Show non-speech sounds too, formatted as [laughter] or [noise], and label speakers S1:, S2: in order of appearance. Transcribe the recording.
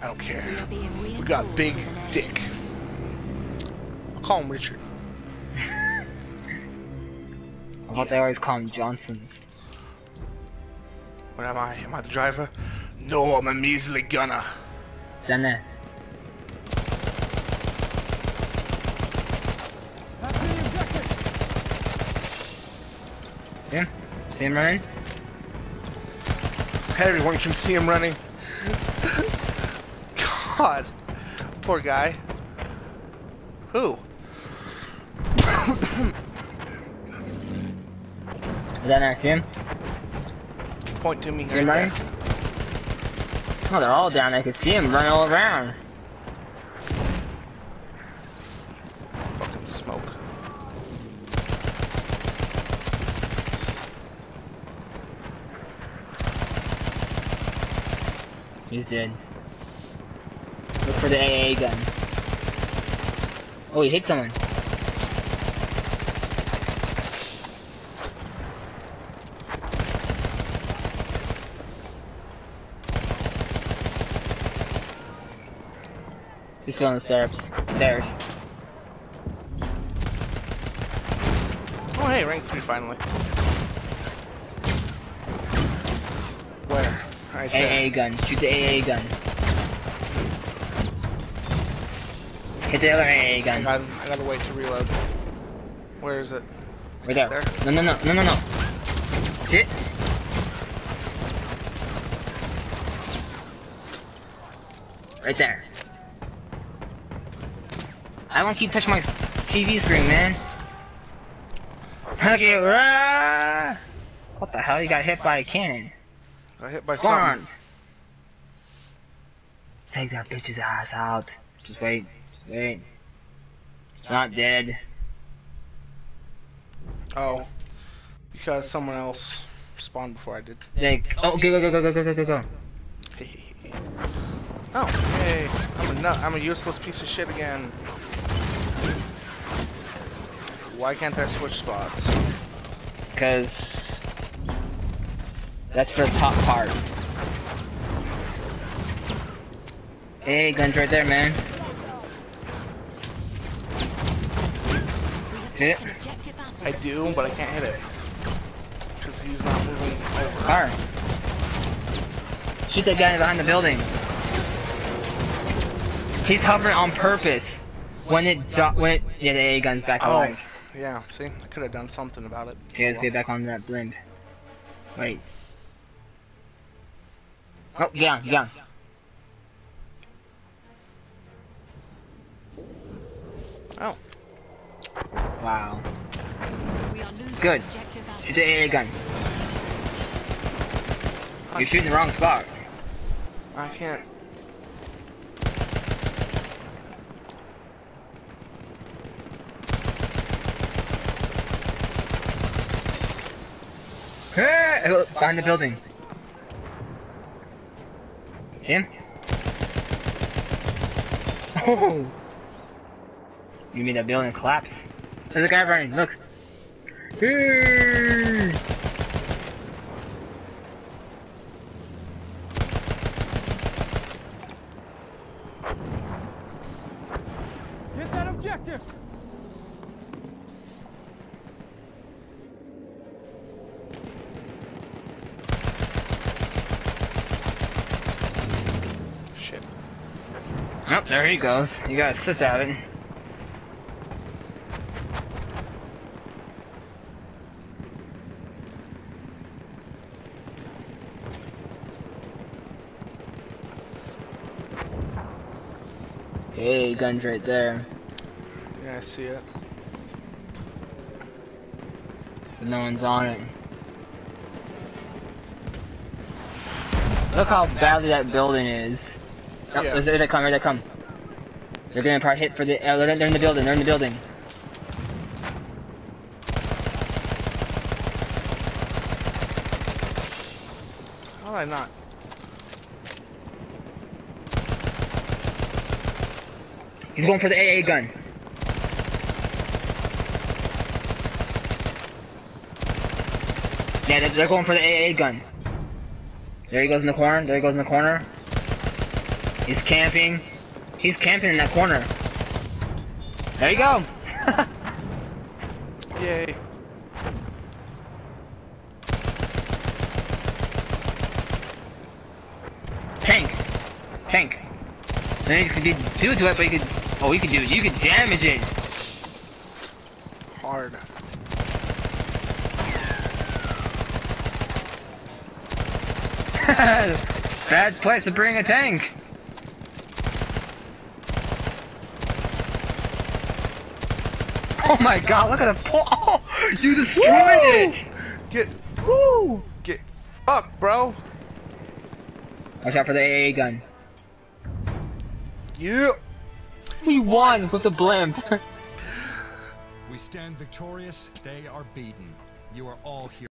S1: I don't care.
S2: We are being
S1: We
S2: reinforced
S1: got Big
S2: with an edge.
S1: Dick. I'll call him Richard. [laughs]
S3: I thought they always call him Johnson.
S1: What am I? Am I the driver? No, I'm a measly gunner.
S3: There. Yeah, see him running?
S1: Everyone can see him running. [laughs] God. Poor guy. Who?
S3: Down there, see him?
S1: Point to me.
S3: Him
S1: right?
S3: Oh, they're all down. I can see him running all around.
S1: Fucking smoke.
S3: He's dead. For the AA gun. Oh, he hit someone. He's still on the stairs. Stairs.
S1: Oh, hey, rank 3 finally. Where? Right there.
S3: AA gun. Shoot the AA gun. Hit the other AA
S1: I
S3: gun.
S1: got, I gotta wait to reload. Where is it?
S3: Right there.
S1: There?
S3: No, no, no, no, no, no. Sit. Right there. I won't keep touching my TV screen, man. Okay, rah! What the hell? You got hit by a cannon.
S1: Got hit by
S3: Spawn.
S1: something.
S3: Take that bitch's ass out. Just wait. It's not dead.
S1: Oh. Because someone else spawned before I did.
S3: Like, oh, go, go, go, go, go, go, go, go. [laughs]
S1: oh, hey. I'm a nut. I'm a useless piece of shit again. Why can't I switch spots?
S3: Because that's for the top part. Hey, guns right there, man. See it?
S2: An objective out.
S1: I do, but I can't hit it. Because he's not moving over.
S3: Car. Shoot that guy behind the building. He's hovering on purpose. When it do- when it, yeah, the A gun's back
S1: Oh,
S3: alive.
S1: yeah. See? I could have done something about it.
S3: Okay, let's get back on that blend. Wait. Oh, yeah, yeah. Wow.
S2: We are losing
S3: Good.
S2: objective out.
S3: Shoot the AA gun. You're shooting the wrong spot.
S1: I can't.
S3: Hey, oh, behind the building. See him? Oh! You mean that building collapse. There's a guy running, look. Hey!
S4: Get that objective!
S1: Shit.
S3: Oh, there he goes. You gotta sit at it. Hey, gun's right there.
S1: Yeah, I see it.
S3: But no one's on it. Look how badly that building is. Oh,
S1: Yeah.
S3: there they come, here they come. They're gonna probably hit for the. Uh, they're they're in the building. They're in the building.
S1: How did I not?
S3: He's going for the AA gun. Yeah, they're, going for the AA gun. There he goes in the corner. There he goes in the corner. He's camping. He's camping in that corner. There you go. [laughs]
S1: Yay.
S3: Tank. Tank. Then you could do, do to it, but you could. Oh, you could do it. You could damage it.
S1: Hard. [laughs]
S3: Bad place to bring a tank. Oh my god, look at the pole. [laughs] Oh, you destroyed it.
S1: Get
S3: Woo.
S1: get fucked, bro.
S3: Watch out for the AA gun.
S1: Yeah.
S3: We won with the blimp.
S4: We stand victorious, they are beaten. You are all here.